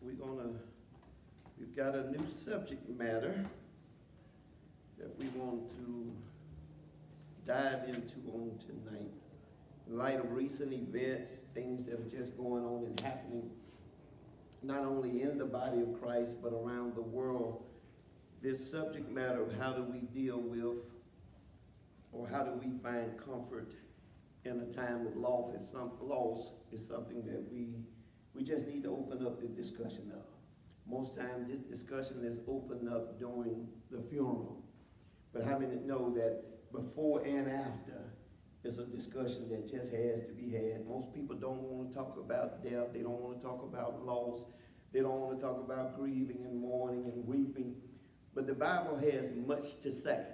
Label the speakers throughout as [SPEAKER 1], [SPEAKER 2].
[SPEAKER 1] we're gonna, we've got a new subject matter that we want to dive into on tonight. In light of recent events, things that are just going on and happening, not only in the body of Christ, but around the world, this subject matter of how do we deal with, or how do we find comfort in a time of loss is some, loss is something that we, we just need to open up the discussion of. Most times, this discussion is opened up during the funeral. But how many know that before and after is a discussion that just has to be had? Most people don't want to talk about death. They don't want to talk about loss. They don't want to talk about grieving and mourning and weeping. But the Bible has much to say.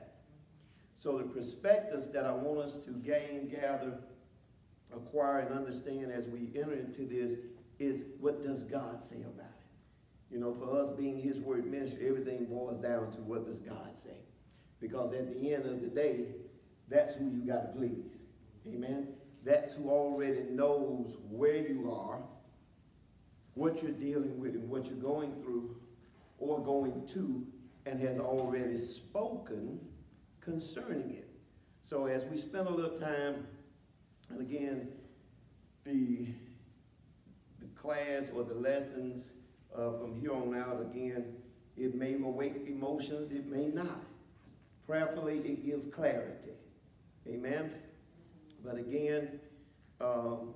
[SPEAKER 1] So the perspectives that I want us to gain, gather, acquire, and understand as we enter into this is what does God say about it? You know, for us being his word ministry, everything boils down to what does God say? Because at the end of the day, that's who you got to please. Amen? That's who already knows where you are, what you're dealing with, and what you're going through or going to, and has already spoken concerning it. So as we spend a little time, and again, the, the class or the lessons uh, from here on out, again, it may awake emotions, it may not. Prayerfully, it gives clarity. Amen? But again, um,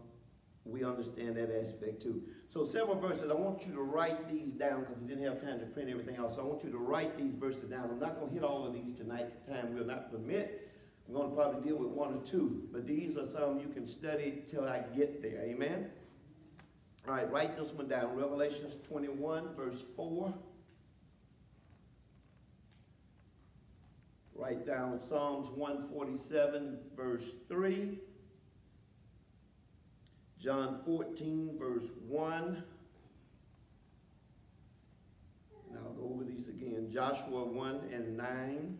[SPEAKER 1] we understand that aspect too. So several verses, I want you to write these down because we didn't have time to print everything out. So I want you to write these verses down. I'm not going to hit all of these tonight. The time will not permit. I'm going to probably deal with one or two. But these are some you can study till I get there. Amen? All right, write this one down. Revelations 21, verse 4. Write down Psalms 147, verse 3. John 14, verse 1. And I'll go over these again. Joshua 1 and 9.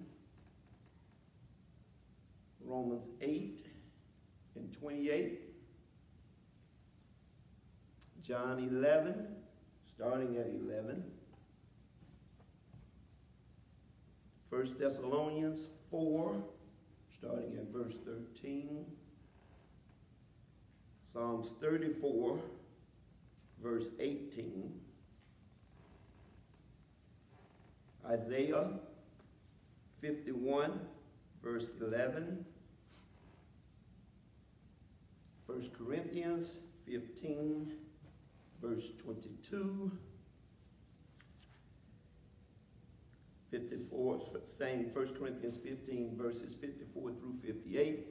[SPEAKER 1] Romans 8 and 28. John 11, starting at 11. 1 Thessalonians 4, starting at verse 13. Psalms 34, verse 18. Isaiah 51, verse 11. 1 Corinthians 15, verse 22. 54, same 1 Corinthians 15, verses 54 through 58.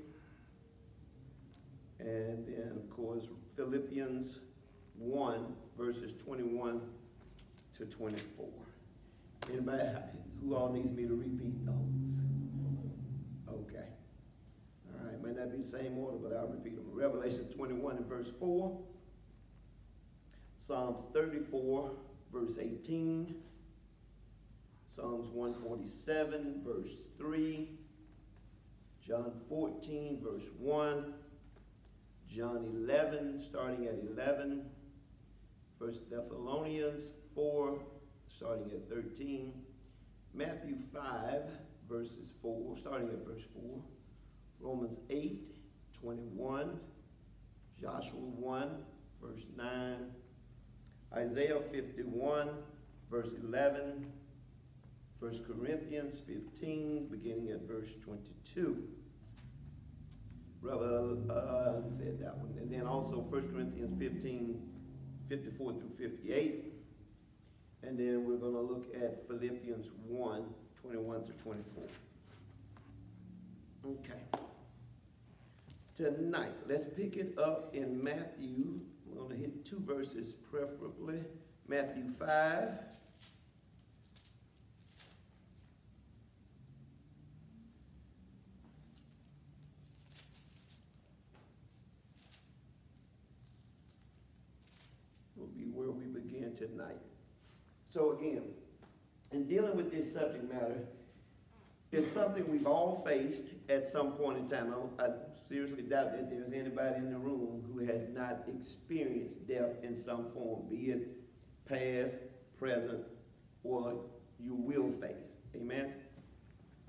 [SPEAKER 1] And then, of course, Philippians 1, verses 21 to 24. Anybody who all needs me to repeat those? Okay. All right, might not be the same order, but I'll repeat them. Revelation 21 and verse 4. Psalms 34, verse 18. Psalms 147, verse 3. John 14, verse 1. John 11, starting at 11. 1 Thessalonians 4, starting at 13. Matthew 5, verses 4, starting at verse 4. Romans 8, 21. Joshua 1, verse 9. Isaiah 51, verse 11. 1 Corinthians 15, beginning at verse 22. Brother, uh, said that one. And then also 1 Corinthians 15, 54 through 58. And then we're going to look at Philippians 1, 21 through 24. Okay. Tonight, let's pick it up in Matthew. Going to hit two verses preferably. Matthew 5. will be where we begin tonight. So again, in dealing with this subject matter, It's something we've all faced at some point in time. I, I seriously doubt that there's anybody in the room who has not experienced death in some form, be it past, present, or you will face. Amen?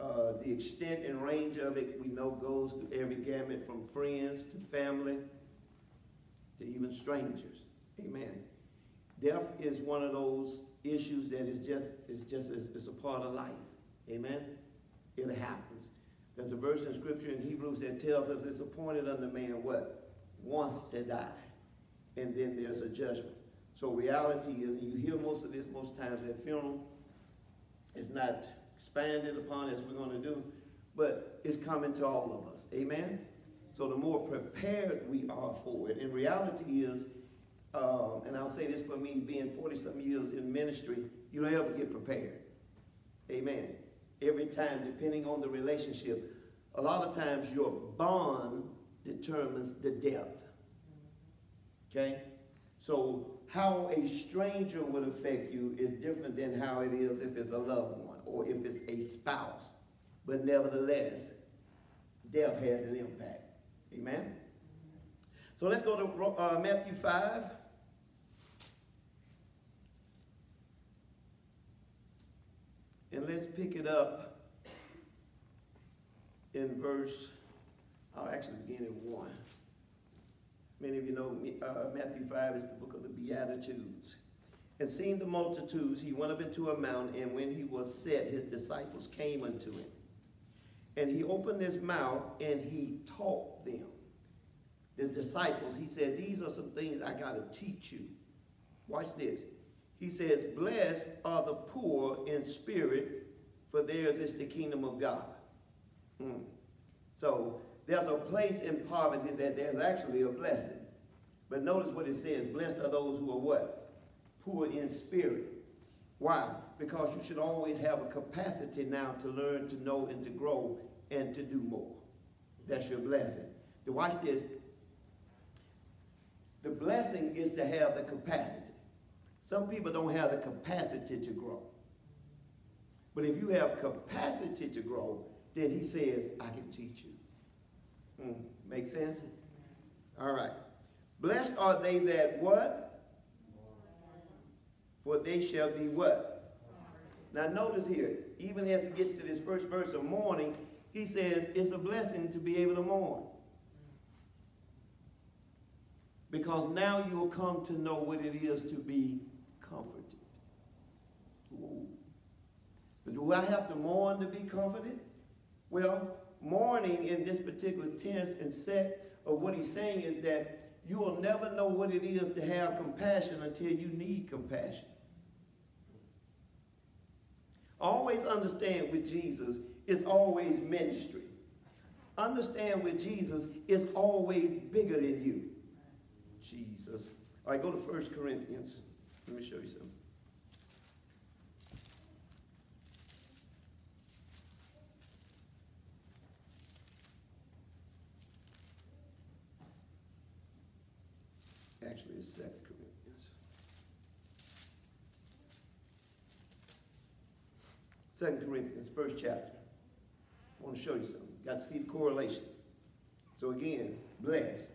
[SPEAKER 1] Uh, the extent and range of it, we know, goes to every gamut from friends to family to even strangers. Amen. Death is one of those issues that is just, is just, it's a part of life. Amen. It happens. There's a verse in scripture in Hebrews that tells us it's appointed unto man what? Wants to die. And then there's a judgment. So reality is, you hear most of this most times at funeral, it's not expanded upon as we're going to do, but it's coming to all of us. Amen? So the more prepared we are for it, and reality is, uh, and I'll say this for me, being 40-some years in ministry, you don't ever get prepared. Amen. Every time, depending on the relationship, a lot of times your bond determines the depth. Okay? So how a stranger would affect you is different than how it is if it's a loved one or if it's a spouse. But nevertheless, death has an impact. Amen? So let's go to uh, Matthew 5. Let's pick it up in verse, I'll actually begin in 1. Many of you know uh, Matthew 5 is the book of the Beatitudes. And seeing the multitudes, he went up into a mountain, and when he was set, his disciples came unto him. And he opened his mouth and he taught them. The disciples, he said, These are some things I got to teach you. Watch this. He says, Blessed are the poor in spirit, for theirs is the kingdom of God. Hmm. So there's a place in poverty that there's actually a blessing. But notice what it says, blessed are those who are what? Poor in spirit. Why? Because you should always have a capacity now to learn, to know, and to grow, and to do more. That's your blessing. To watch this. The blessing is to have the capacity. Some people don't have the capacity to grow. But if you have capacity to grow, then he says, I can teach you. Hmm. Make sense? All right. Blessed are they that what? For they shall be what? Now notice here, even as he gets to this first verse of mourning, he says it's a blessing to be able to mourn. Because now you'll come to know what it is to be comforted. Ooh. Do I have to mourn to be comforted? Well, mourning in this particular tense and set of what he's saying is that you will never know what it is to have compassion until you need compassion. Always understand with Jesus, it's always ministry. Understand with Jesus, it's always bigger than you. Jesus. All right, go to 1 Corinthians. Let me show you something. Actually, it's 2 Corinthians. Second Corinthians, first chapter. I want to show you something. Got to see the correlation. So again, blessed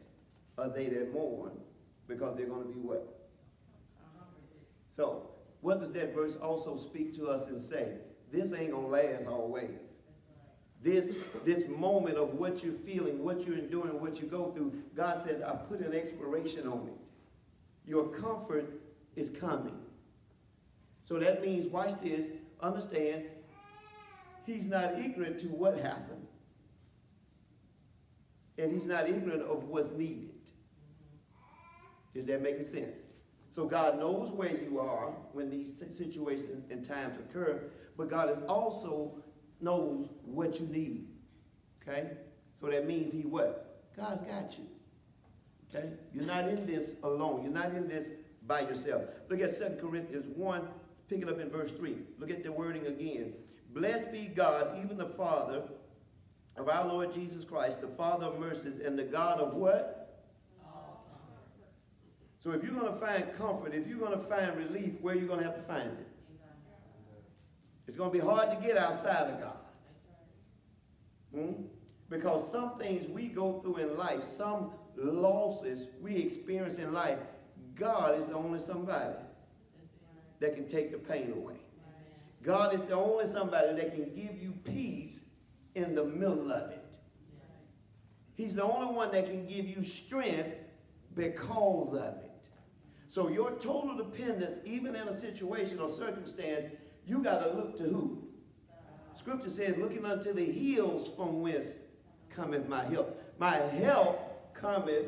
[SPEAKER 1] are they that mourn because they're going to be what? So, what does that verse also speak to us and say? This ain't going to last always. This, this moment of what you're feeling, what you're enduring, what you go through, God says, I put an expiration on it. Your comfort is coming. So that means, watch this, understand, he's not ignorant to what happened. And he's not ignorant of what's needed. Is that making sense? So God knows where you are when these situations and times occur, but God is also knows what you need. Okay? So that means he what? God's got you. Okay? You're not in this alone. You're not in this by yourself. Look at 2 Corinthians 1, pick it up in verse 3. Look at the wording again. Blessed be God, even the Father of our Lord Jesus Christ, the Father of mercies, and the God of what? So if you're going to find comfort, if you're going to find relief, where are you going to have to find it? It's going to be hard to get outside of God. Hmm? Because some things we go through in life, some losses we experience in life, God is the only somebody that can take the pain away. God is the only somebody that can give you peace in the middle of it. He's the only one that can give you strength because of it. So your total dependence, even in a situation or circumstance, you got to look to who? Scripture says, looking unto the hills from whence cometh my help. My help cometh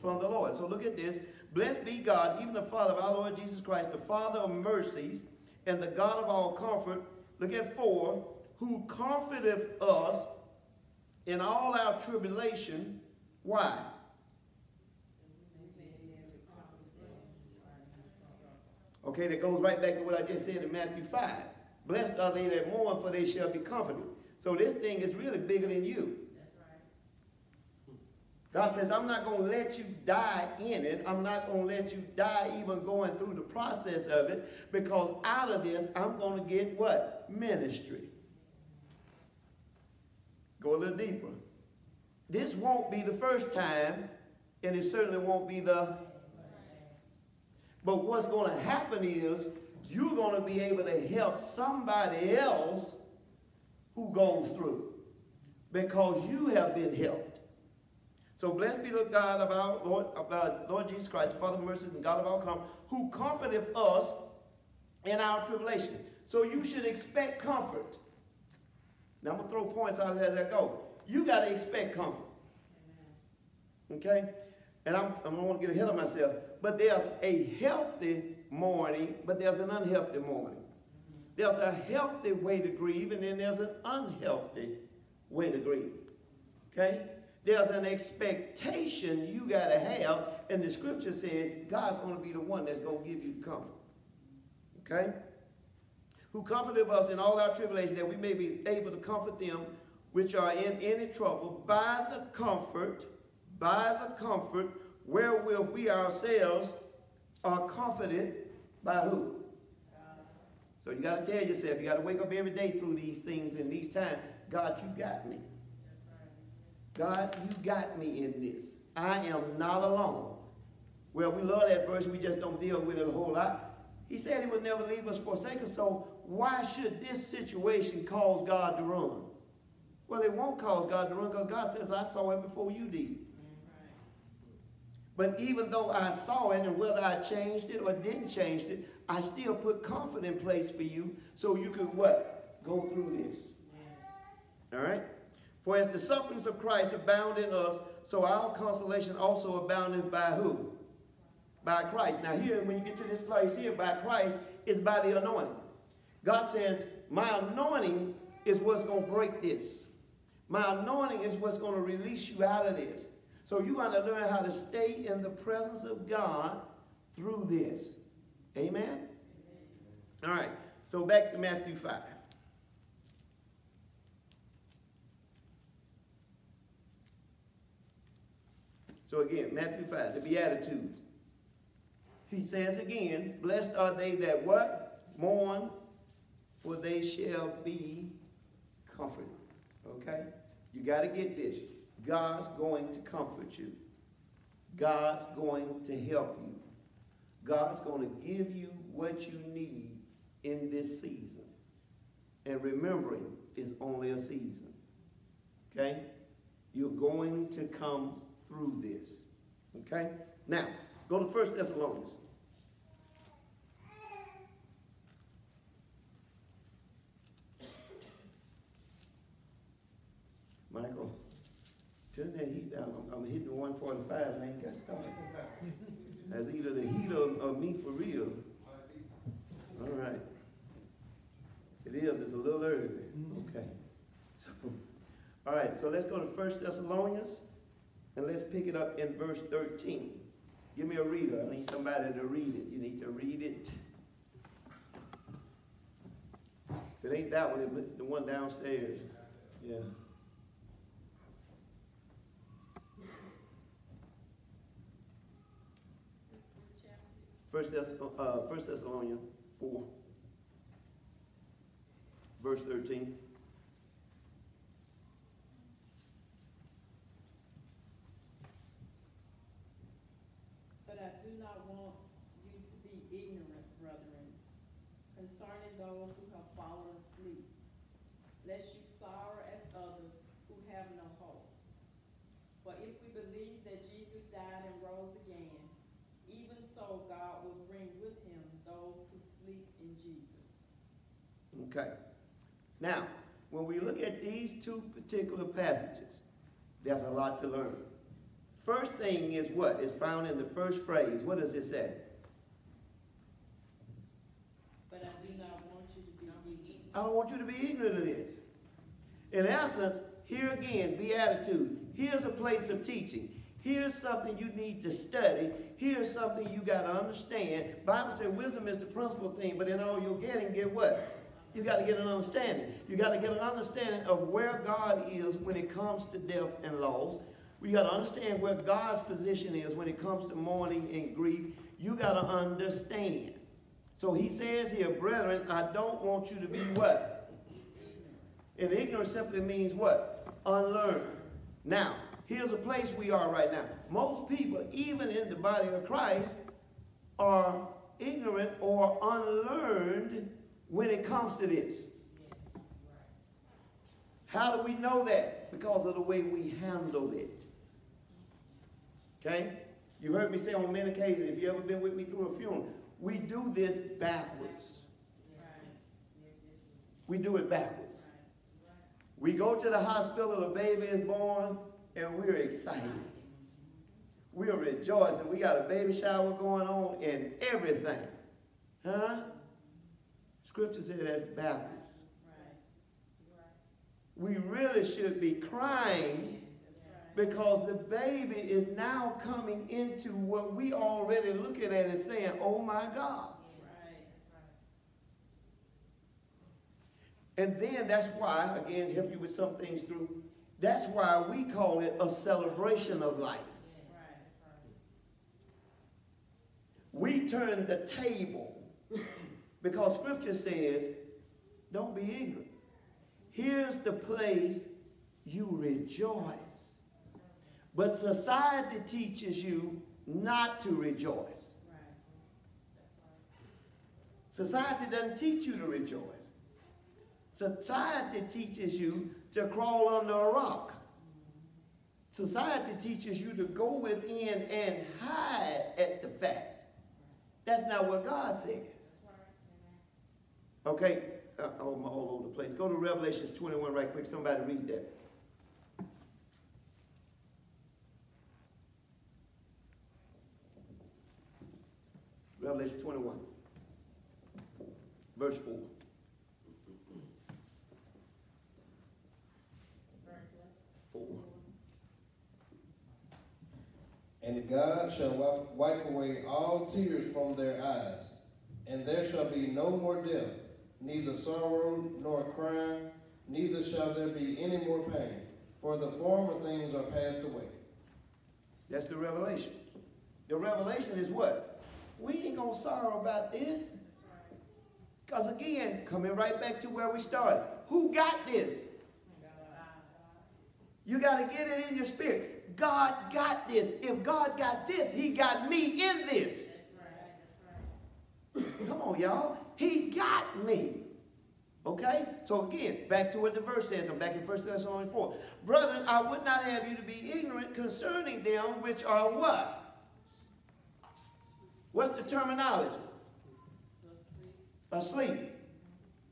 [SPEAKER 1] from the Lord. So look at this. Blessed be God, even the Father of our Lord Jesus Christ, the Father of mercies, and the God of all comfort. Look at four, who comforteth us in all our tribulation. Why? Okay, that goes right back to what I just said in Matthew 5. Blessed are they that mourn, for they shall be comforted. So this thing is really bigger than you. God says, I'm not going to let you die in it. I'm not going to let you die even going through the process of it because out of this, I'm going to get what? Ministry. Go a little deeper. This won't be the first time, and it certainly won't be the. But what's going to happen is you're going to be able to help somebody else who goes through because you have been helped. So blessed be the God of our Lord, of our Lord Jesus Christ, Father of mercies and God of our comfort, who comforteth us in our tribulation. So you should expect comfort. Now I'm going to throw points out as I go. You got to expect comfort. Okay? And I'm, I don't want to get ahead of myself. But there's a healthy mourning, but there's an unhealthy mourning. There's a healthy way to grieve, and then there's an unhealthy way to grieve. Okay? There's an expectation you got to have, and the scripture says God's going to be the one that's going to give you comfort. Okay? Who comforted us in all our tribulation, that we may be able to comfort them which are in any trouble by the comfort, by the comfort wherewith we ourselves are comforted by who? So you got to tell yourself, you got to wake up every day through these things and these times. God, you got me. God, you got me in this. I am not alone. Well, we love that verse. We just don't deal with it a whole lot. He said he would never leave us, forsake us. So why should this situation cause God to run? Well, it won't cause God to run because God says, I saw it before you did. But even though I saw it and whether I changed it or didn't change it, I still put comfort in place for you so you could what? Go through this. All right? For as the sufferings of Christ abound in us, so our consolation also aboundeth by who? By Christ. Now here, when you get to this place here, by Christ, is by the anointing. God says, my anointing is what's going to break this. My anointing is what's going to release you out of this. So you got to learn how to stay in the presence of God through this. Amen? Amen? All right. So back to Matthew 5. So again, Matthew 5, the Beatitudes. He says again, blessed are they that what? Mourn, for they shall be comforted. Okay? You got to get this. God's going to comfort you. God's going to help you. God's going to give you what you need in this season. And remembering, it's only a season. Okay? You're going to come through this. Okay? Now, go to 1 Thessalonians. Michael, turn that heat down. I'm, I'm hitting 145 and I ain't got started. That's either the heat or, or me for real. All right. It is. It's a little early. Mm-hmm. Okay. So, all right. So let's go to 1 Thessalonians and let's pick it up in verse 13. Give me a reader. I need somebody to read it. You need to read it. If it ain't that one, it's the one downstairs. Yeah. 1 uh, uh, Thessalonians 4, verse 13.
[SPEAKER 2] But I do not want you to be ignorant, brethren, concerning those who have fallen asleep, lest you sorrow as others who have no hope. But if we believe
[SPEAKER 1] Okay. Now, when we look at these two particular passages, there's a lot to learn. First thing is what is found in the first phrase. What does it say?
[SPEAKER 2] But I do not want you to be ignorant.
[SPEAKER 1] I don't want you to be ignorant of this. In essence, here again, beatitude. Here's a place of teaching. Here's something you need to study. Here's something you got to understand. Bible says wisdom is the principal thing, but in all you're getting, get what? You got to get an understanding. You got to get an understanding of where God is when it comes to death and loss. We got to understand where God's position is when it comes to mourning and grief. You got to understand. So he says here, brethren, I don't want you to be what? And ignorance simply means what? Unlearned. Now, here's a place we are right now. Most people, even in the body of Christ, are ignorant or unlearned when it comes to this. How do we know that? Because of the way we handle it. Okay? You heard me say on many occasions, if you ever been with me through a funeral, we do this backwards. We do it backwards. We go to the hospital, the baby is born, and we're excited. We are rejoicing. We got a baby shower going on and everything. Huh? Scripture says that's backwards. We really should be crying because the baby is now coming into what we already looking at and saying, oh my God. And then that's why, again, help you with some things through, that's why we call it a celebration of life. We turn the table because scripture says, don't be ignorant. Here's the place you rejoice. But society teaches you not to rejoice. Society doesn't teach you to rejoice. Society teaches you to crawl under a rock. Society teaches you to go within and hide at the fact. That's not what God says. Okay, uh, I'm all over the place. Go to Revelations 21 right quick. Somebody read that. Revelation 21, verse 4. Four.
[SPEAKER 3] And God shall wipe away all tears from their eyes, and there shall be no more death, neither sorrow nor crying, neither shall there be any more pain, for the former things are passed away.
[SPEAKER 1] That's the revelation. The revelation is what? We ain't gonna sorrow about this. Because again, coming right back to where we started. Who got this? You got to get it in your spirit. God got this. If God got this, he got me in this. Come on, y'all. He got me. Okay? So again, back to what the verse says. I'm back in 1 Thessalonians 4. Brethren, I would not have you to be ignorant concerning them which are what? What's the terminology? Asleep.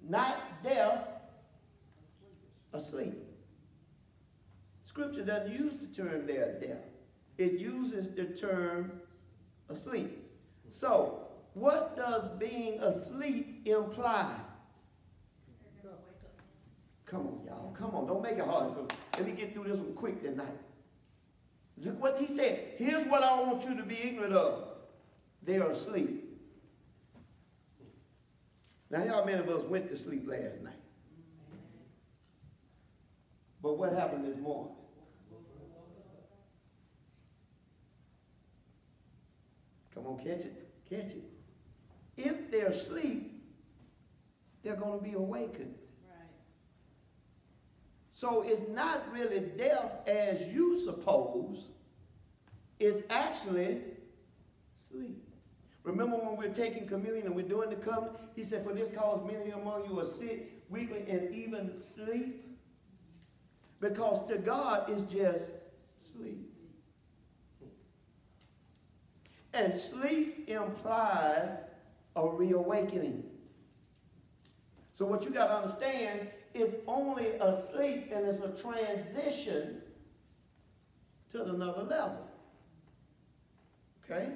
[SPEAKER 1] Not deaf, asleep. Scripture doesn't use the term there, deaf. It uses the term asleep. So, what does being asleep imply? Come on, y'all. Come on. Don't make it hard. Let me get through this one quick tonight. Look what he said. Here's what I want you to be ignorant of. They are asleep. Now, how many of us went to sleep last night? But what happened this morning? Come on, catch it. Catch it. If they're asleep, they're going to be awakened. So it's not really death as you suppose. It's actually sleep. Remember when we're taking communion and we're doing the covenant? He said, For this cause many among you are sick, weakly, and even sleep. Because to God is just sleep. And sleep implies a reawakening. So what you got to understand is only a sleep and it's a transition to another level. Okay?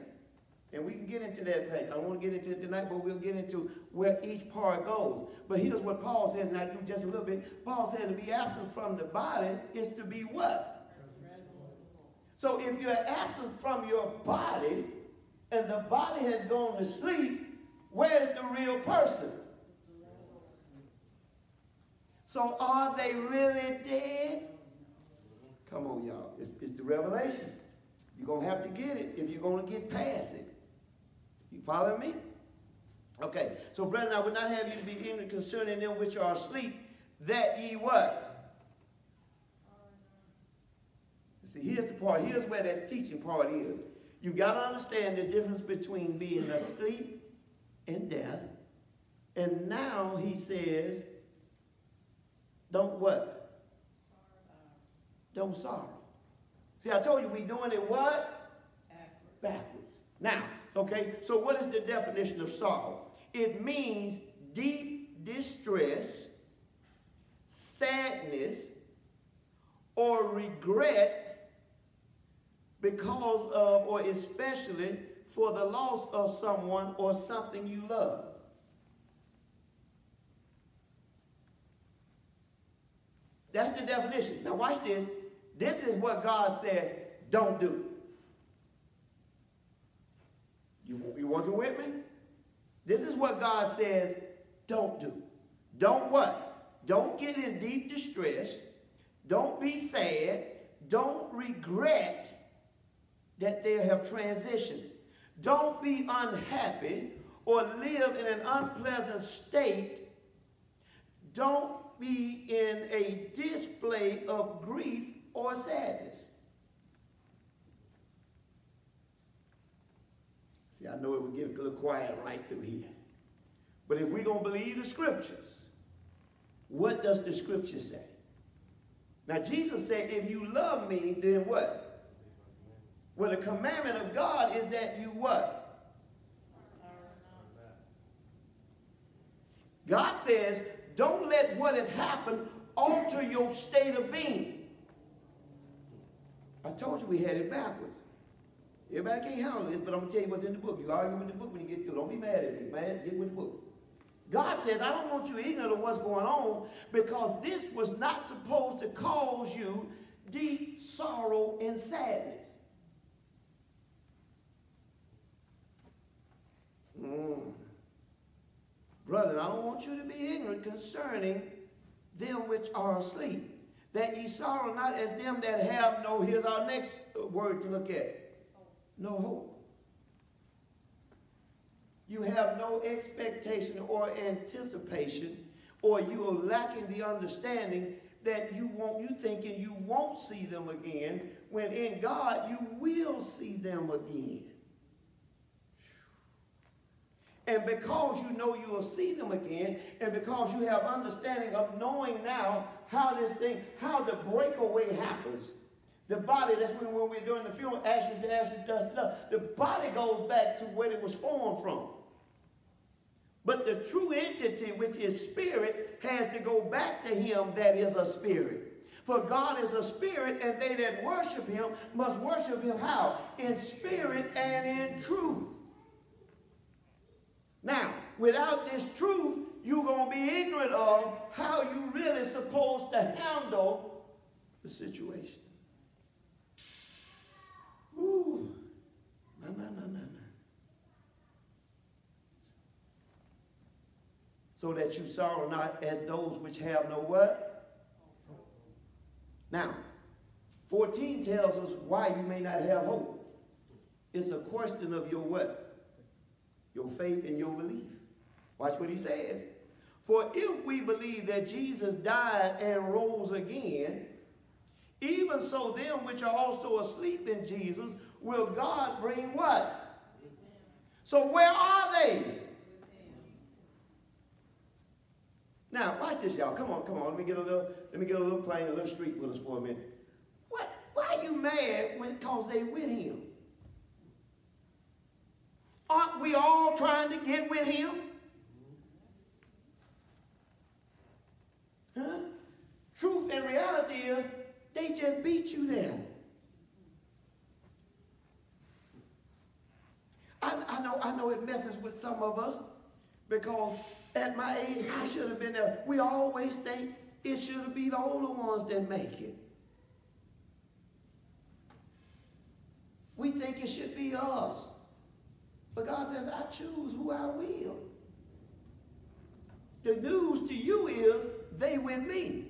[SPEAKER 1] And we can get into that. I don't want to get into it tonight, but we'll get into where each part goes. But here's what Paul says, and I do just a little bit. Paul said to be absent from the body is to be what? So if you're absent from your body and the body has gone to sleep, where's the real person? So are they really dead? Come on, y'all. It's, it's the revelation. You're going to have to get it if you're going to get past it. You follow me? Okay. So, brethren, I would not have you to be ignorant concerning them which are asleep, that ye what? See, here's the part. Here's where that teaching part is. You got to understand the difference between being asleep and death. And now he says, don't what? Don't sorrow. See, I told you we doing it what? Backwards. Now, okay, so what is the definition of sorrow? It means deep distress, sadness, or regret because of or especially for the loss of someone or something you love. That's the definition. Now watch this. This is what God said, don't do. You, you working with me? This is what God says, don't do. Don't what? Don't get in deep distress. Don't be sad. Don't regret that they have transitioned. Don't be unhappy or live in an unpleasant state. Don't be in a display of grief or sadness. See, I know it would get a little quiet right through here. But if we're going to believe the scriptures, what does the scripture say? Now, Jesus said, if you love me, then what? Well, the commandment of God is that you what? God says, don't let what has happened alter your state of being. I told you we had it backwards. Everybody can't handle this, but I'm going to tell you what's in the book. You argue with the book when you get through. Don't be mad at me, man. Get with the book. God says, I don't want you ignorant of what's going on because this was not supposed to cause you deep sorrow and sadness. Mm. Brother, I don't want you to be ignorant concerning them which are asleep that ye sorrow not as them that have no, here's our next word to look at, no hope. You have no expectation or anticipation, or you are lacking the understanding that you won't, you thinking you won't see them again, when in God you will see them again. And because you know you will see them again, and because you have understanding of knowing now how this thing, how the breakaway happens. The body, that's when, when we're doing the funeral, ashes, ashes, dust, dust. The body goes back to where it was formed from. But the true entity, which is spirit, has to go back to him that is a spirit. For God is a spirit, and they that worship him must worship him how? In spirit and in truth. Now, without this truth, you're going to be ignorant of how you really supposed to handle the situation. Ooh, my, my, my, my, my. So that you sorrow not as those which have no what? Now, 14 tells us why you may not have hope. It's a question of your what? Your faith and your belief. Watch what he says. For if we believe that Jesus died and rose again, even so them which are also asleep in Jesus will God bring what? So where are they? Now, watch this, y'all. Come on, come on. Let me get a little, let me get a little plain, a little street with us for a minute. What? Why are you mad when cause they with him? Aren't we all trying to get with him? Huh? Truth and reality is they just beat you there. I, I know I know it messes with some of us because at my age I should have been there. We always think it should be the older ones that make it. We think it should be us. But God says, I choose who I will. The news to you is they win me.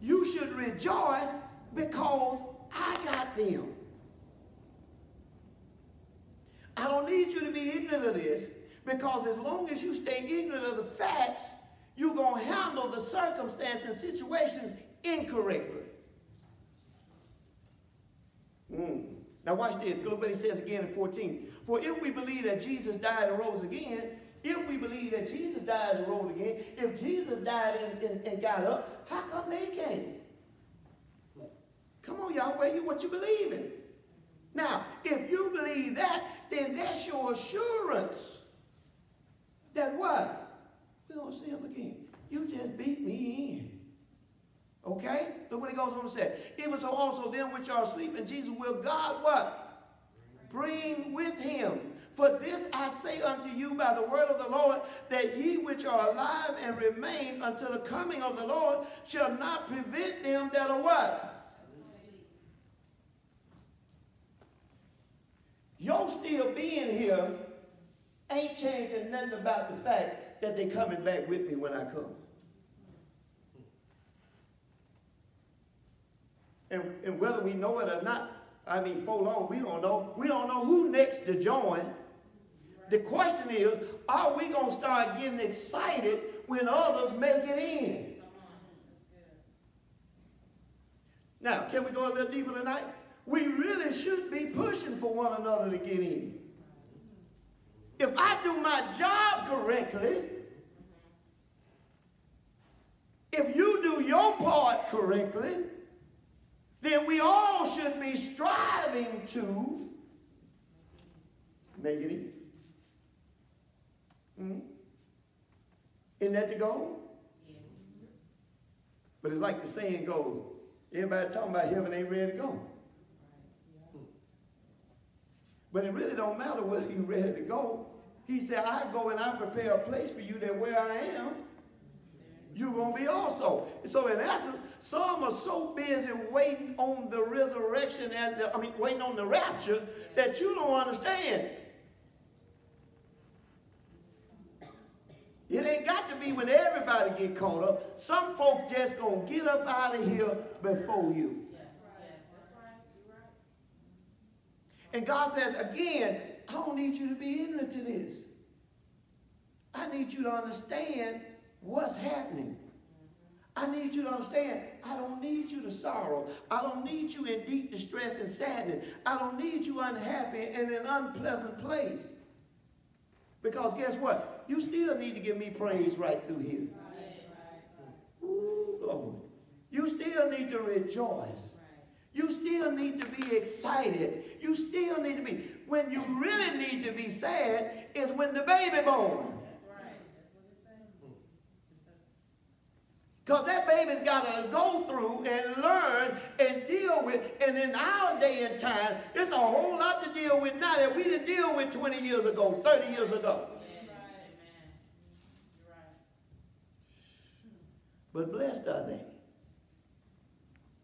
[SPEAKER 1] You should rejoice because I got them. I don't need you to be ignorant of this because as long as you stay ignorant of the facts, you're going to handle the circumstance and situation incorrectly. Mm. Now watch this. Look what he says again in 14. For if we believe that Jesus died and rose again, if we believe that Jesus died and rose again, if Jesus died and, and, and got up, how come they can't? Come on, y'all, where you what you believe in? Now, if you believe that, then that's your assurance that what? We don't see him again. You just beat me in. Okay? Look what he goes on to say. Even so also them which are asleep in Jesus will God what? Bring with him. For this I say unto you by the word of the Lord, that ye which are alive and remain until the coming of the Lord shall not prevent them that are what? Your still being here ain't changing nothing about the fact that they coming back with me when I come. And, and whether we know it or not, I mean, for long, we don't know. We don't know who next to join. The question is, are we going to start getting excited when others make it in? Now, can we go a little deeper tonight? We really should be pushing for one another to get in. If I do my job correctly, if you do your part correctly, then we all should be striving to make it easy. Mm-hmm. Isn't that the goal? But it's like the saying goes, everybody talking about heaven ain't ready to go. But it really don't matter whether you're ready to go. He said, I go and I prepare a place for you that where I am, you're going to be also. So in essence, some are so busy waiting on the resurrection, and the, I mean, waiting on the rapture, that you don't understand. It ain't got to be when everybody get caught up. Some folks just going to get up out of here before you. And God says, again, I don't need you to be ignorant to this. I need you to understand what's happening. I need you to understand, I don't need you to sorrow. I don't need you in deep distress and sadness. I don't need you unhappy in an unpleasant place. Because guess what? You still need to give me praise right through here. Ooh, Lord. You still need to rejoice. You still need to be excited. You still need to be. When you really need to be sad is when the baby born. Because that baby's got to go through and learn and deal with. And in our day and time, there's a whole lot to deal with now that we didn't deal with 20 years ago, 30 years ago. But blessed are they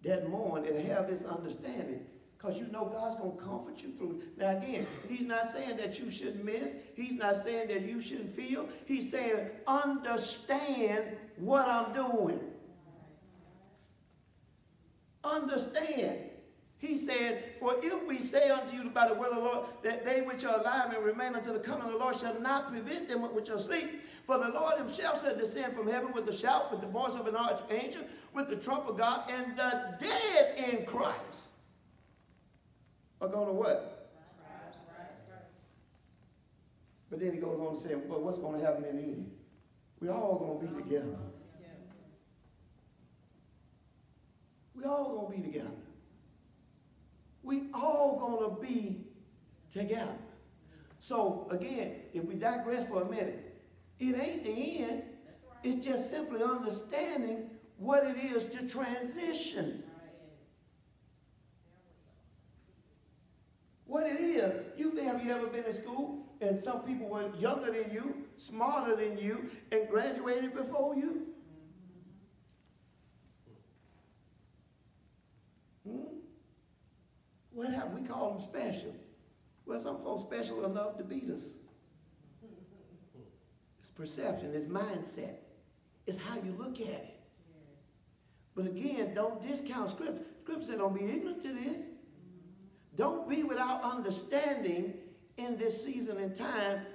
[SPEAKER 1] that mourn and have this understanding. Because you know God's going to comfort you through. Now again, he's not saying that you shouldn't miss. He's not saying that you shouldn't feel. He's saying understand what I'm doing. Understand. He says, For if we say unto you by the word of the Lord, that they which are alive and remain until the coming of the Lord shall not prevent them which are asleep. For the Lord himself shall descend from heaven with a shout, with the voice of an archangel, with the trump of God, and the dead in Christ are going to what? But then he goes on to say, well, what's going to happen in the end? We all going to be together. We all going to be together. We all going to be together. So again, if we digress for a minute, it ain't the end. It's just simply understanding what it is to transition. What it is. You have you ever been in school and some people were younger than you, smarter than you, and graduated before you? Hmm? What happened? We call them special. Well, some folks special enough to beat us. It's perception, it's mindset, it's how you look at it. But again, don't discount scripture. Scripture said don't be ignorant to this. Don't be without understanding in this season and time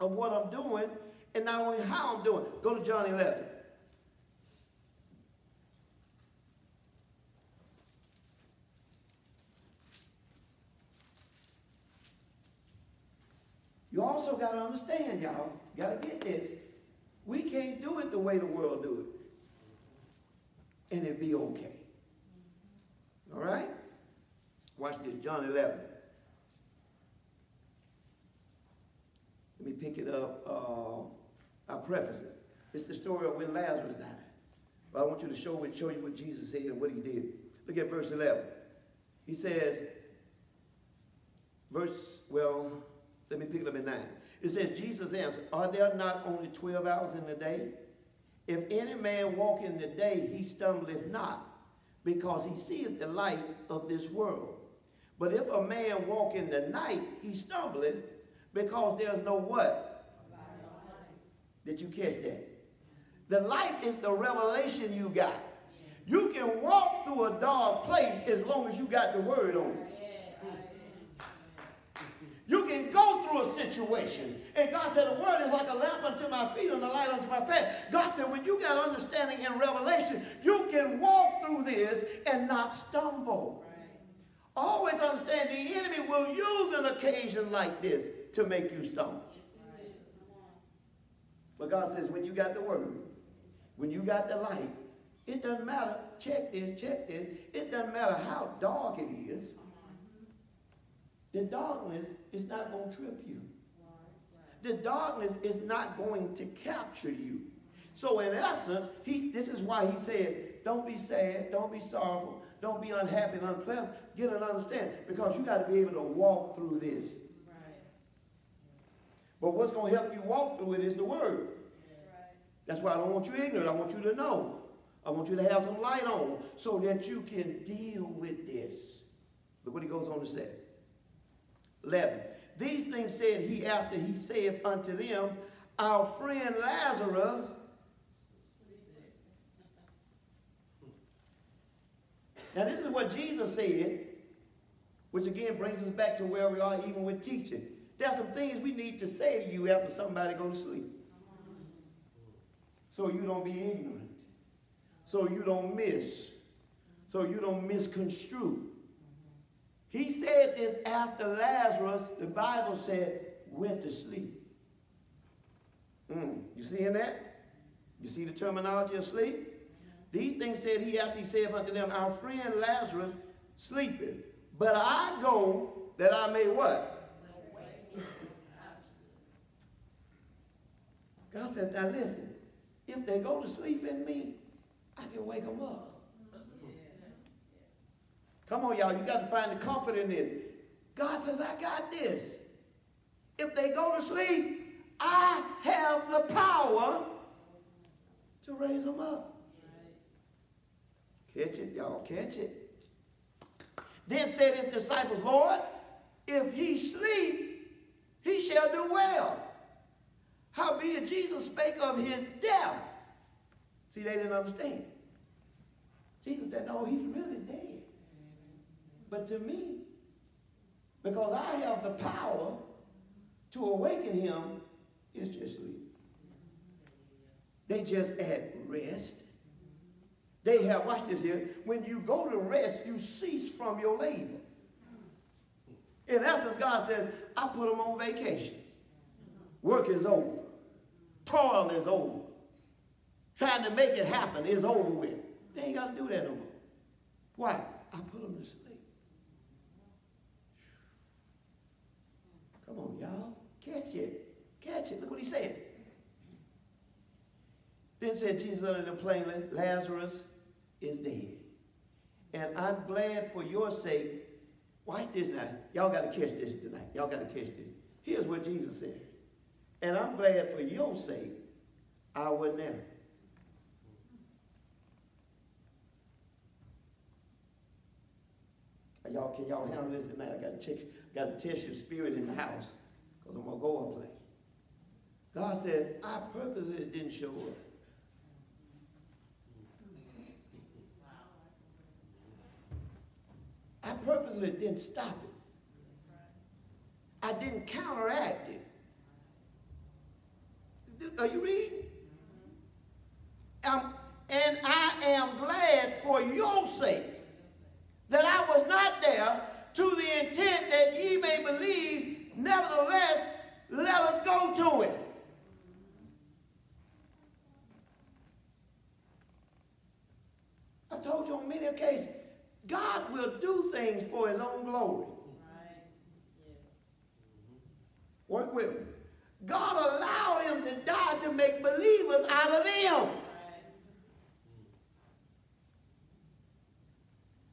[SPEAKER 1] of what I'm doing and not only how I'm doing. Go to John 11. You also got to understand, y'all, got to get this. We can't do it the way the world do it. And it'd be okay. All right? Watch this, John 11. Let me pick it up. Uh, I'll preface it. It's the story of when Lazarus died. But I want you to show, show you what Jesus said and what he did. Look at verse 11. He says, verse, well, let me pick it up at 9. It says, Jesus answered, Are there not only 12 hours in the day? If any man walk in the day, he stumbleth not, because he seeth the light of this world. But if a man walk in the night, he stumbling because there's no what? Did you catch that? The light is the revelation you got. You can walk through a dark place as long as you got the word on it. You can go through a situation. And God said, the word is like a lamp unto my feet and a light unto my path. God said, when you got understanding and revelation, you can walk through this and not stumble. Always understand the enemy will use an occasion like this to make you stumble. But God says, when you got the word, when you got the light, it doesn't matter. Check this, check this. It doesn't matter how dark it is. The darkness is not going to trip you. The darkness is not going to capture you. So in essence, he, this is why he said, don't be sad, don't be sorrowful, don't be unhappy and unpleasant. Get an understanding because you got to be able to walk through this. Right. But what's going to help you walk through it is the word. That's why I don't want you ignorant. I want you to know. I want you to have some light on so that you can deal with this. Look what he goes on to say. 11. These things said he after he saith unto them, Our friend Lazarus Now this is what Jesus said, which again brings us back to where we are even with teaching. There are some things we need to say to you after somebody goes to sleep. So you don't be ignorant. So you don't miss. So you don't misconstrue. He said this after Lazarus, the Bible said, went to sleep. Mm, you seeing that? You see the terminology of sleep? These things said he after he said unto them, Our friend Lazarus sleepeth, but I go that I may what? God says, now listen, if they go to sleep in me, I can wake them up. Come on, y'all, you got to find the comfort in this. God says, I got this. If they go to sleep, I have the power to raise them up. Catch it, y'all, catch it. Then said his disciples, Lord, if he sleep, he shall do well. Howbeit Jesus spake of his death. See, they didn't understand. Jesus said, no, he's really dead. But to me, because I have the power to awaken him, it's just sleep. They just at rest. They have, watch this here, when you go to rest, you cease from your labor. In essence, God says, I put them on vacation. Work is over. Toil is over. Trying to make it happen is over with. They ain't got to do that no more. Why? I put them to sleep. Come on, y'all. Catch it. Catch it. Look what he said. Then said Jesus unto them plainly, Lazarus is dead. And I'm glad for your sake. Watch this now. Y'all got to catch this tonight. Y'all got to catch this. Here's what Jesus said. And I'm glad for your sake I wasn't there. Y'all, can y'all handle this tonight? I got to check, got to test your spirit in the house because I'm going to go a place. God said, I purposely didn't show up. I purposely didn't stop it. I didn't counteract it. Are you reading? Um, and I am glad for your sakes that I was not there to the intent that ye may believe. Nevertheless, let us go to it. I've told you on many occasions, God will do things for his own glory.
[SPEAKER 2] Right. Yes.
[SPEAKER 1] Work with me. God allowed him to die to make believers out of them.
[SPEAKER 2] Right.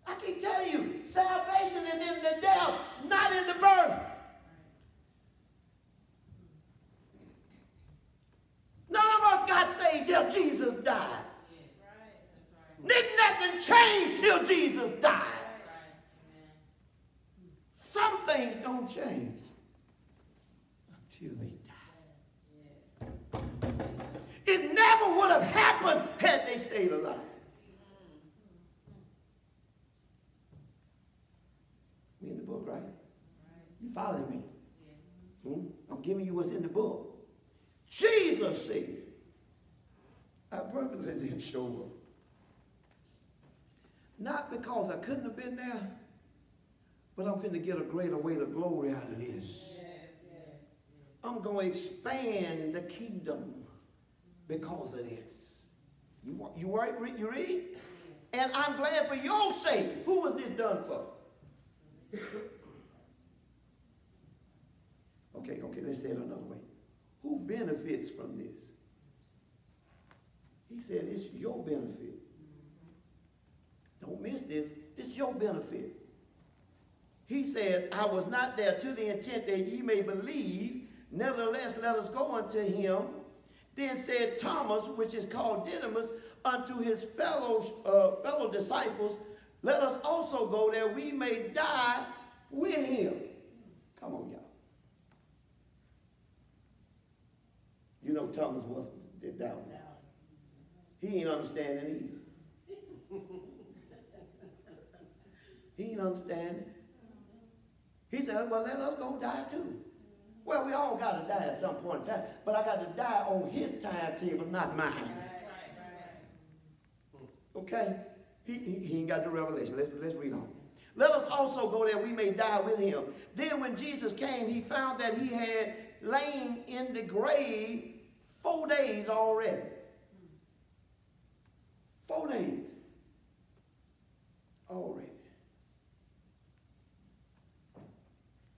[SPEAKER 1] I keep telling you, salvation is in the death, not in the birth. None of us got saved till Jesus died.
[SPEAKER 2] Right.
[SPEAKER 1] Didn't nothing change till Jesus died. Some things don't change until they die. It never would have happened had they stayed alive. We in the book, right? You following me? Hmm? I'm giving you what's in the book. Jesus said, I didn't show up. Not because I couldn't have been there, but I'm finna get a greater weight of glory out of this. I'm going to expand the kingdom because of this. You, you, right, you read? And I'm glad for your sake. Who was this done for? Okay, okay, let's say it another way. Who benefits from this? He said it's your benefit. Don't miss this. This is your benefit. He says, I was not there to the intent that ye may believe. Nevertheless, let us go unto him. Then said Thomas, which is called Didymus, unto his fellow, uh, fellow disciples, let us also go there we may die with him. Come on, y'all. You know Thomas wasn't did down. He ain't understanding either. he ain't understanding. He said, well, let us go die too. Well, we all got to die at some point in time, but I got to die on his timetable, not mine. Okay? He, he, he ain't got the revelation. Let's, let's read on. Let us also go there we may die with him. Then when Jesus came, he found that he had lain in the grave four days already. Four days. Already.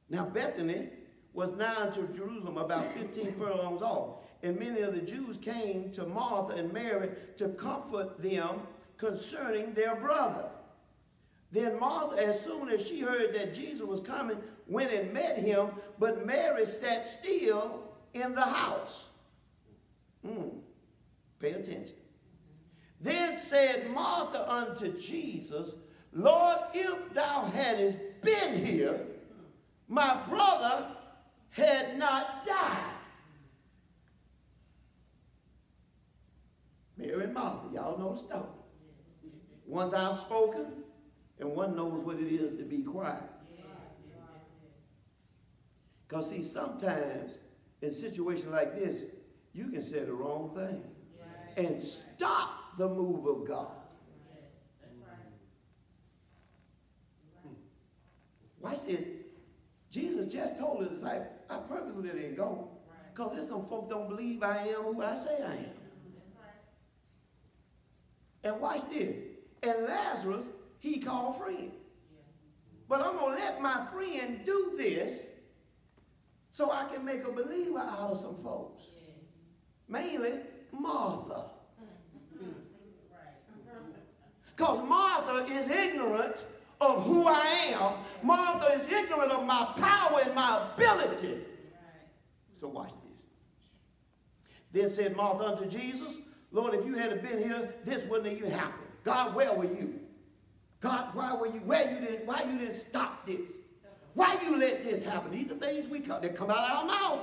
[SPEAKER 1] Now Bethany was nigh unto Jerusalem, about 15 furlongs off. And many of the Jews came to Martha and Mary to comfort them concerning their brother. Then Martha, as soon as she heard that Jesus was coming, went and met him, but Mary sat still in the house. Mm, pay attention. Then said Martha unto Jesus, Lord, if thou hadst been here, my brother had not died. Mary and Martha, y'all know the story. One's outspoken, and one knows what it is to be quiet. Because, see, sometimes in situations like this, you can say the wrong thing and stop the move of God. Hmm. Watch this. Jesus just told the disciples, I purposely didn't go Because there's some folks don't believe I am who I say I am. And watch this. And Lazarus, he called friend. But I'm going to let my friend do this so I can make a believer out of some folks. Mainly Martha. Because Martha is ignorant of who I am. Martha is ignorant of my power and my ability. So watch this. Then said Martha unto Jesus, Lord, if you had been here, this wouldn't even happen. God, where were you? God, why were you? Where you didn't? Why you didn't stop this? Why you let this happen? These are things we come, that come out of our mouth.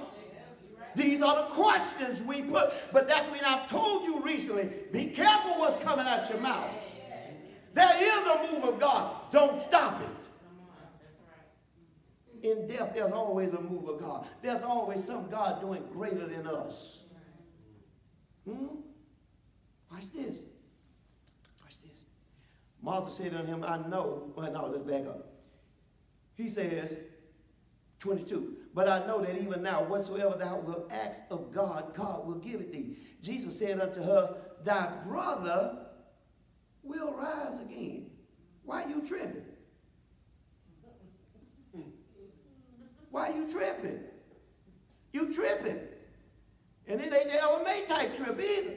[SPEAKER 1] These are the questions we put. But that's when I've told you recently, be careful what's coming out your mouth. There is a move of God. Don't stop it. In death, there's always a move of God. There's always some God doing greater than us. Hmm? Watch this. Watch this. Martha said unto him, I know. Well, no, let's back up. He says, 22, but I know that even now, whatsoever thou wilt ask of God, God will give it thee. Jesus said unto her, Thy brother will rise again. Why you tripping? Why you tripping? You tripping. And it ain't the LMA type trip either.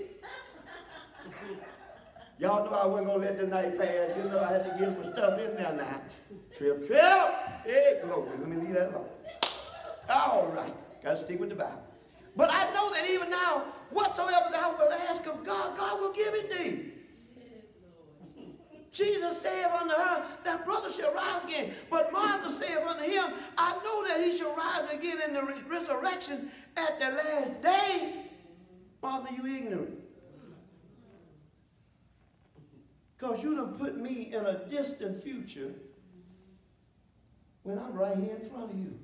[SPEAKER 1] Y'all know I wasn't gonna let the night pass. You know I had to get my stuff in there now. Trip, trip. Hey, glory. Let me leave that alone. All right. Gotta stick with the Bible. But I know that even now, whatsoever thou wilt ask of God, God will give it thee. Jesus saith unto her, That brother shall rise again. But Martha saith unto him, I know that he shall rise again in the re resurrection at the last day. Martha, you ignorant. Because you done put me in a distant future when I'm right here in front of you.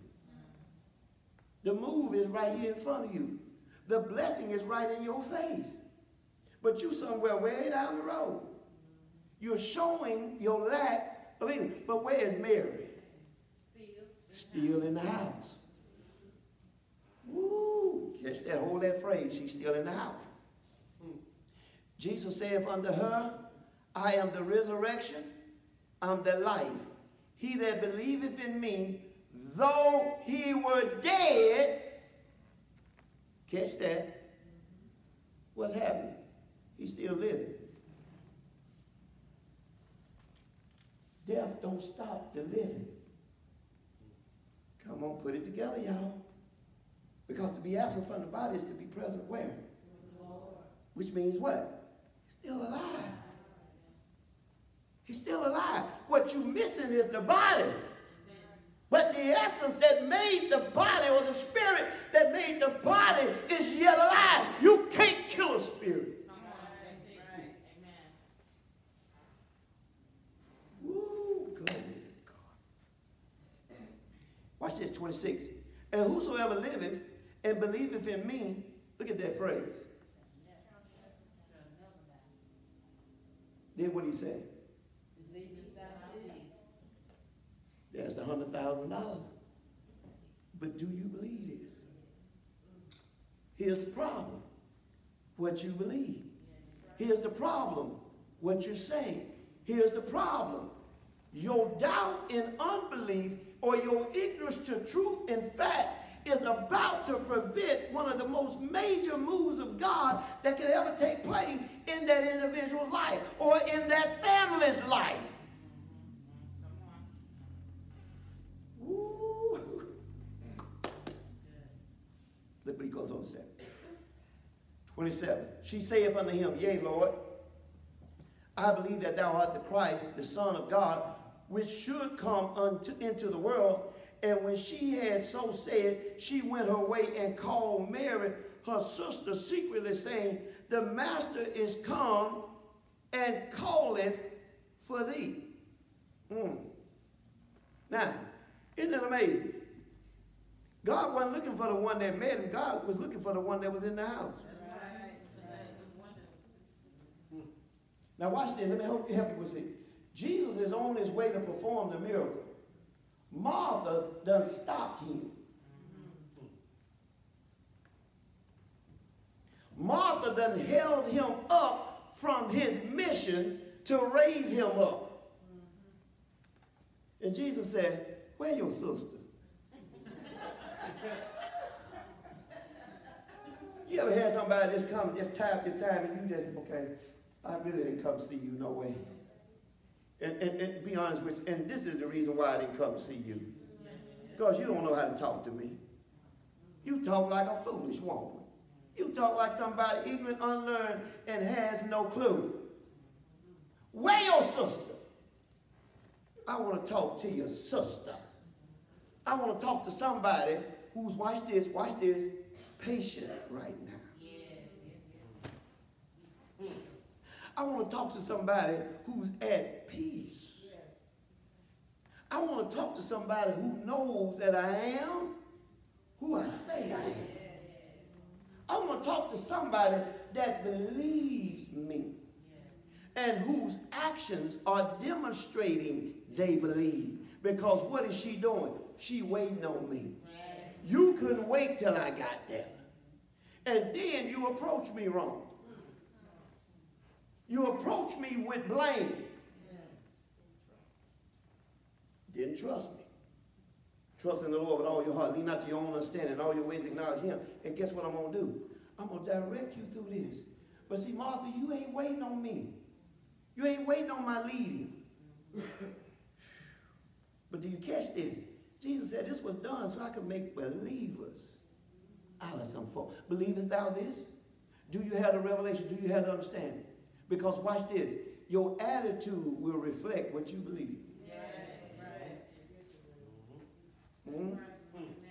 [SPEAKER 1] The move is right here in front of you. The blessing is right in your face. But you somewhere way down the road. You're showing your lack of English. But where is Mary? Still in the house. Woo! Catch that, hold that phrase. She's still in the house. Hmm. Jesus saith unto her, I am the resurrection, I'm the life. He that believeth in me, though he were dead, catch that, what's happening? He's still living. Death don't stop the living. Come on, put it together, y'all. Because to be absent from the body is to be present where? Which means what? Still alive. He's still alive. What you're missing is the body. But the essence that made the body or the spirit that made the body is yet alive. You can't kill a spirit. Woo, glory to God. Watch this, 26. And whosoever liveth and believeth in me, look at that phrase. Then what he say? That's a hundred thousand dollars. But do you believe this? Here's the problem. What you believe. Here's the problem. What you're saying. Here's the problem. Your doubt and unbelief or your ignorance to truth and fact is about to prevent one of the most major moves of God that could ever take place in that individual's life or in that family's life. Look what he goes on to say. 27. She saith unto him, Yea, Lord, I believe that thou art the Christ, the Son of God, which should come unto, into the world. And when she had so said, she went her way and called Mary, her sister, secretly, saying, The Master is come and calleth for thee. Mm. Now, isn't it amazing? God wasn't looking for the one that met him. God was looking for the one that was in the house. Right. Now watch this. Let me help, help you with this. Jesus is on his way to perform the miracle. Martha done stopped him. Martha done held him up from his mission to raise him up. And Jesus said, Where your sister? you ever had somebody just come, just tap your time, and you just, okay, I really didn't come see you, no way. And, and, and be honest with you, and this is the reason why I didn't come to see you. Because you don't know how to talk to me. You talk like a foolish woman. You talk like somebody ignorant, unlearned, and has no clue. Where your sister? I want to talk to your sister. I want to talk to somebody who's, watch this, watch this, patient right now. Hmm. I want to talk to somebody who's at peace. I want to talk to somebody who knows that I am who I say I am. I want to talk to somebody that believes me and whose actions are demonstrating they believe. Because what is she doing? She waiting on me. You couldn't wait till I got there. And then you approach me wrong. You approach me with blame. Didn't trust me. Trust in the Lord with all your heart. Lean not to your own understanding. all your ways acknowledge him. And guess what I'm going to do? I'm going to direct you through this. But see, Martha, you ain't waiting on me. You ain't waiting on my leading. but do you catch this? Jesus said this was done so I could make believers out of some folk. Believest thou this? Do you have the revelation? Do you have the understanding? Because watch this. Your attitude will reflect what you believe. Mm-hmm.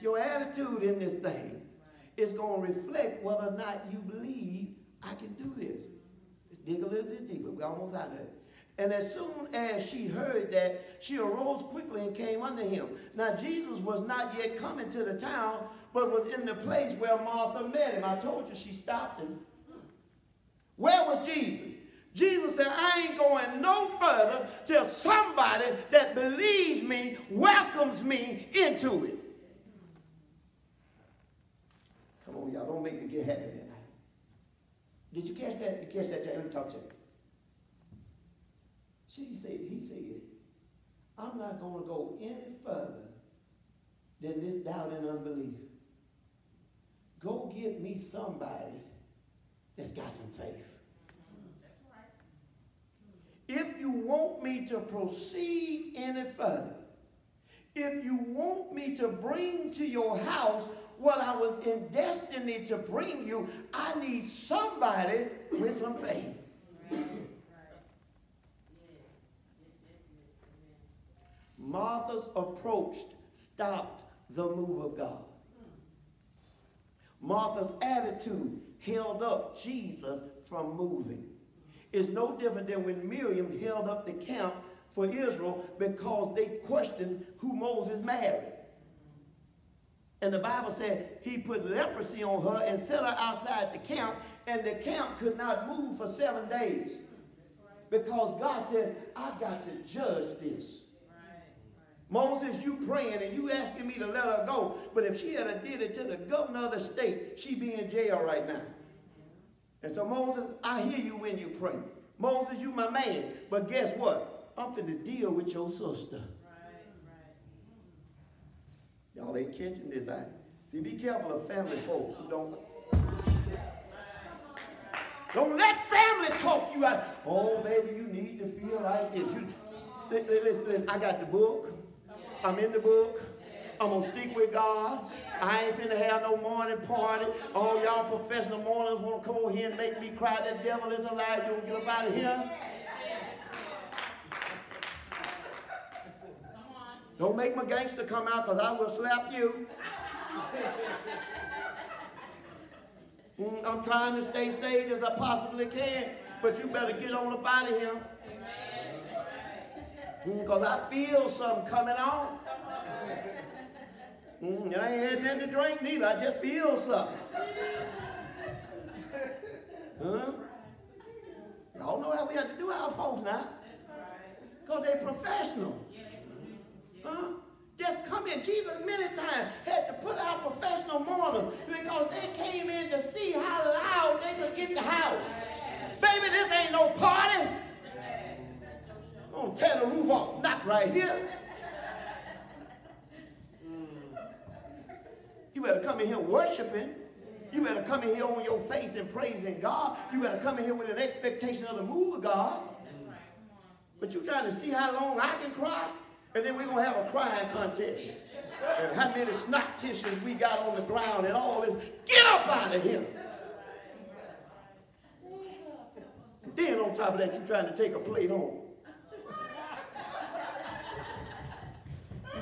[SPEAKER 1] Your attitude in this thing is going to reflect whether or not you believe I can do this. dig a little bit deeper. We're almost out of it. And as soon as she heard that, she arose quickly and came unto him. Now, Jesus was not yet coming to the town, but was in the place where Martha met him. I told you she stopped him. Where was Jesus? Jesus said, I ain't going no further till somebody that believes me welcomes me into it. Come on, y'all, don't make me get happy tonight. Did you catch that? You catch that? Let me talk to you. She said, he said, I'm not going to go any further than this doubt and unbelief. Go get me somebody that's got some faith. If you want me to proceed any further, if you want me to bring to your house what I was in destiny to bring you, I need somebody with some faith. Martha's approach stopped the move of God. Martha's attitude held up Jesus from moving is no different than when Miriam held up the camp for Israel because they questioned who Moses married. And the Bible said he put leprosy on her and set her outside the camp, and the camp could not move for seven days. Because God said, I got to judge this. Moses, you praying and you asking me to let her go. But if she had did it to the governor of the state, she'd be in jail right now. And so Moses, I hear you when you pray. Moses, you my man. But guess what? I'm finna deal with your sister. Y'all ain't catching this. I see. Be careful of family folks who don't. Don't let family talk you out. Oh, baby, you need to feel like this. You, listen, I got the book. I'm in the book. I'm going to stick with God. I ain't finna have no mourning party. All y'all professional mourners want to come over here and make me cry. The devil is alive. You don't get up out of here. Don't make my gangster come out because I will slap you. Mm, I'm trying to stay saved as I possibly can, but you better get on up out of here. Because mm, I feel something coming on. Mm, I ain't had nothing to drink neither. I just feel something. huh? Y'all know how we have to do our folks now. Because they professional. Huh? Just come in. Jesus many times had to put out professional mourners because they came in to see how loud they could get the house. Baby, this ain't no party. I'm gonna tear the roof off, not right here. You better come in here worshiping. You better come in here on your face and praising God. You better come in here with an expectation of the move of God. But you trying to see how long I can cry? And then we're going to have a crying contest. And how many snot tissues we got on the ground and all this. Get up out of here. And then on top of that, you're trying to take a plate home.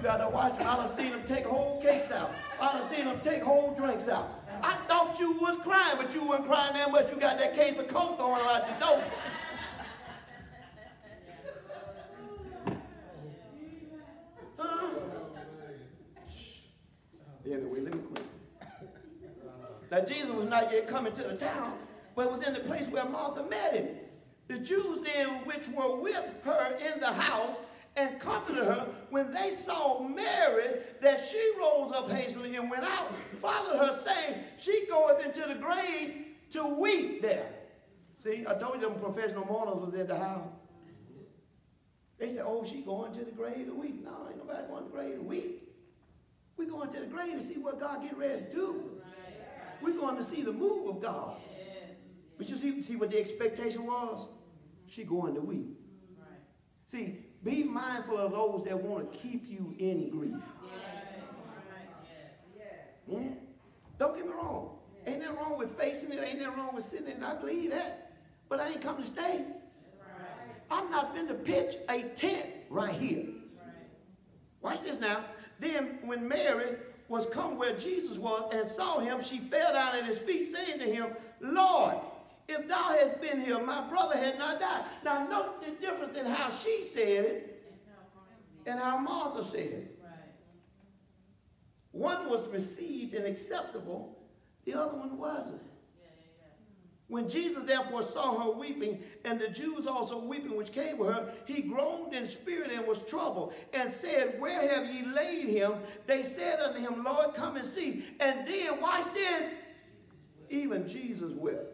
[SPEAKER 1] You gotta watch them. I done seen them take whole cakes out. I done seen them take whole drinks out. I thought you was crying, but you weren't crying that much. You got that case of coke going out the door. Huh? Anyway, let me quit. Now Jesus was not yet coming to the town, but was in the place where Martha met him. The Jews then which were with her in the house and comforted her when they saw Mary that she rose up hastily and went out, followed her, saying, She goeth into the grave to weep there. See, I told you them professional mourners was in the house. They said, Oh, she going to the grave to weep. No, ain't nobody going to the grave to weep. We're going to the grave to see what God get ready to do. We're going to see the move of God. But you see, see what the expectation was? She going to weep. See, be mindful of those that want to keep you in grief. Hmm? Don't get me wrong. Ain't nothing wrong with facing it. Ain't nothing wrong with sitting in it. I believe that. But I ain't come to stay. I'm not finna pitch a tent right here. Watch this now. Then when Mary was come where Jesus was and saw him, she fell down at his feet, saying to him, Lord, if thou hadst been here, my brother had not died. Now note the difference in how she said it and how Martha said it. One was received and acceptable, the other one wasn't. When Jesus therefore saw her weeping, and the Jews also weeping which came with her, he groaned in spirit and was troubled, and said, Where have ye laid him? They said unto him, Lord, come and see. And then, watch this, even Jesus wept.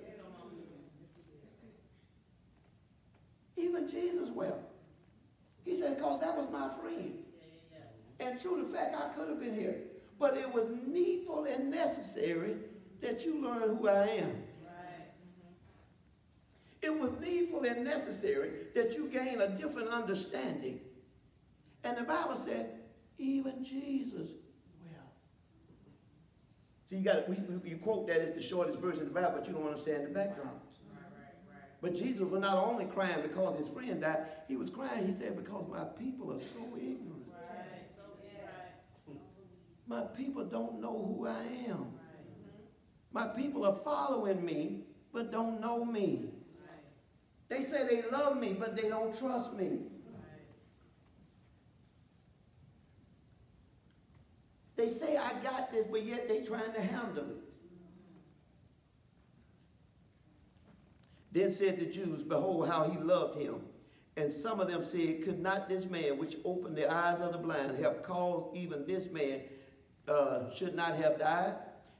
[SPEAKER 1] Even Jesus wept. He said, because that was my friend. And true to fact, I could have been here. But it was needful and necessary that you learn who I am. It was needful and necessary that you gain a different understanding. And the Bible said, even Jesus well. So you got you quote that as the shortest version of the Bible, but you don't understand the backdrop. But Jesus was not only crying because his friend died, he was crying, he said, because my people are so ignorant. My people don't know who I am. My people are following me, but don't know me. They say they love me, but they don't trust me. They say I got this, but yet they trying to handle it. Then said the Jews, Behold how he loved him. And some of them said, Could not this man, which opened the eyes of the blind, have caused even this man uh, should not have died?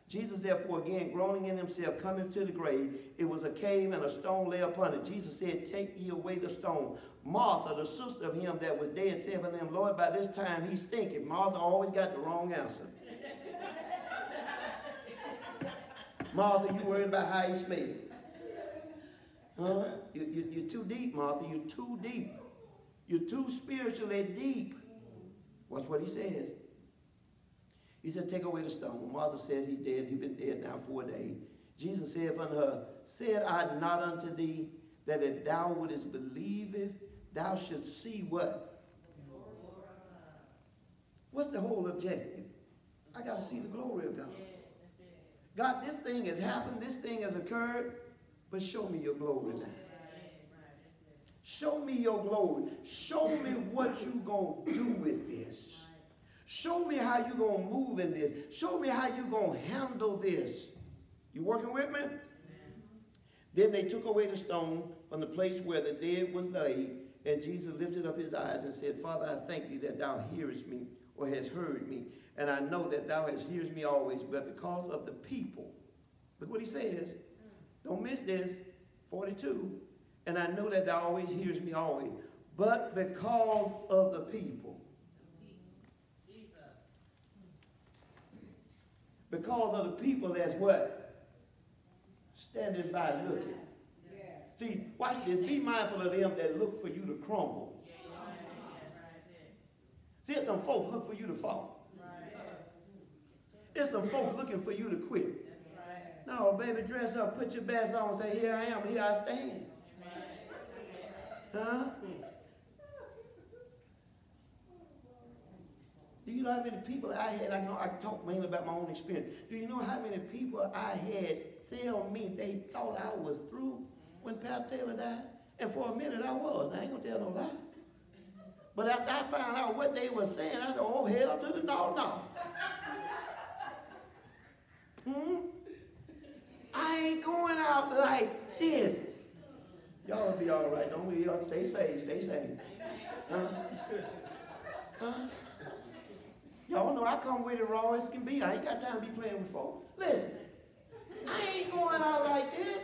[SPEAKER 1] Jesus therefore again groaning in himself cometh to the grave. It was a cave and a stone lay upon it. Jesus said, Take ye away the stone. Martha, the sister of him that was dead, said unto him, Lord, by this time he stinketh. Martha always got the wrong answer. Martha, you worried about how he smelled. Huh? You, you, you're too deep, Martha. You're too deep. You're too spiritually deep. Watch what he says. He said, Take away the stone. Martha says, He's dead. He's been dead now four days. Jesus said unto her, Said I not unto thee that if thou wouldest believe it, thou shouldst see what? What's the whole objective? I got to see the glory of God. God, this thing has happened, this thing has occurred, but show me your glory now. Show me your glory. Show me what you going to do with this. Show me how you going to move in this. Show me how you going to handle this. You working with me? Then they took away the stone from the place where the dead was laid, and Jesus lifted up his eyes and said, Father, I thank thee that thou hearest me or hast heard me, and I know that thou hast hears me always, but because of the people, look what he says, Don't miss this, 42. And I know that thou always hears me always. But because of the people. Because of the people that's what? Standing by looking. See, watch this. Be mindful of them that look for you to crumble. See, there's some folks look for you to fall. There's some folks looking for you to quit. No, baby, dress up, put your best on, say, here I am, here I stand. Huh? Do you know how many people I had? I know I talk mainly about my own experience. Do you know how many people I had tell me they thought I was through when Pastor Taylor died? And for a minute I was. I ain't gonna tell no lie. But after I found out what they were saying, I said, oh, hell to the no, no. Hmm? I ain't going out like this. Y'all will be all right. Don't we? Y'all stay safe. Stay safe. Huh? Huh? Y'all know I come with it raw as can be. I ain't got time to be playing with folks. Listen, I ain't going out like this.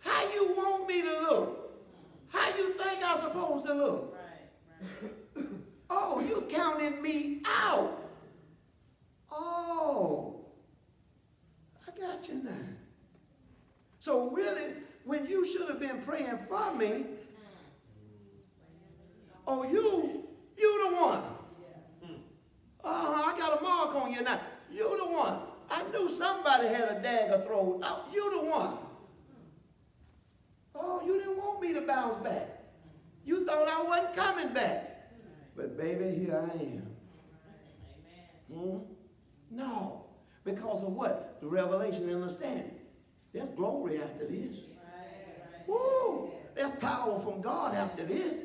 [SPEAKER 1] How you want me to look? How you think I'm supposed to look? Oh, you counting me out. Oh, I got you now. So really, when you should have been praying for me, oh, you, you the one. Uh-huh, I got a mark on you now. You the one. I knew somebody had a dagger thrown out. You the one. Oh, you didn't want me to bounce back. You thought I wasn't coming back. But baby, here I am. Hmm? No. Because of what? The revelation and understanding. There's glory after this. Woo! There's power from God after this.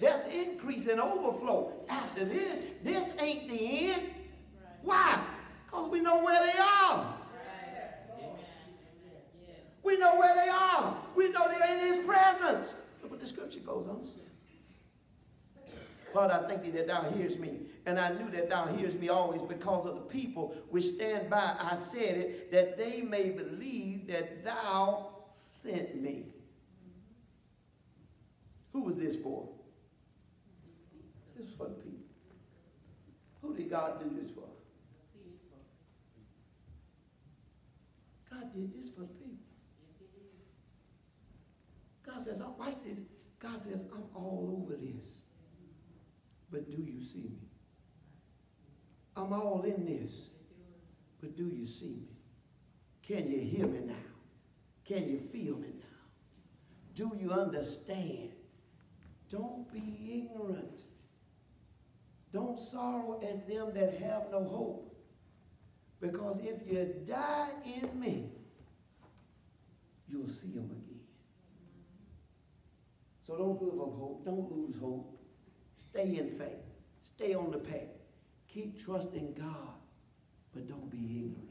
[SPEAKER 1] There's increase and overflow after this. This ain't the end. Why? Because we know where they are. We know where they are. We know they're in his presence. Look what the scripture goes on to say. Father, I thank thee that thou hearest me. And I knew that thou hearest me always because of the people which stand by. I said it, that they may believe that thou sent me. Who was this for? This is for the people. Who did God do this for? God did this for the people. God says, oh, watch this. God says, I'm all over this. But do you see me? I'm all in this. But do you see me? Can you hear me now? Can you feel me now? Do you understand? Don't be ignorant. Don't sorrow as them that have no hope. Because if you die in me, you'll see him again. So don't give up hope. Don't lose hope. Stay in faith. Stay on the path. Keep trusting God, but don't be ignorant.